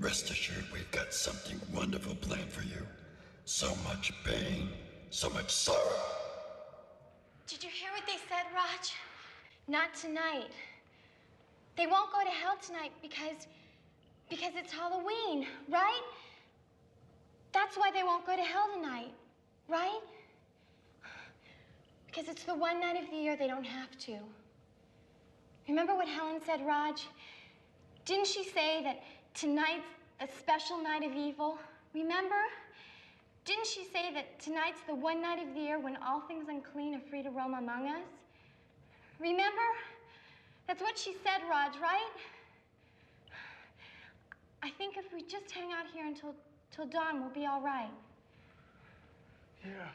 Rest assured, we've got something wonderful planned for you. So much pain, so much sorrow. Did you hear what they said, Raj? Not tonight. They won't go to hell tonight because. because it's Halloween, right? That's why they won't go to hell tonight, right? Because it's the one night of the year they don't have to. Remember what Helen said, Raj? Didn't she say that tonight's a special night of evil? Remember? Didn't she say that tonight's the one night of the year when all things unclean are free to roam among us? Remember? That's what she said, Raj, right? I think if we just hang out here until till dawn, we'll be all right. Yeah.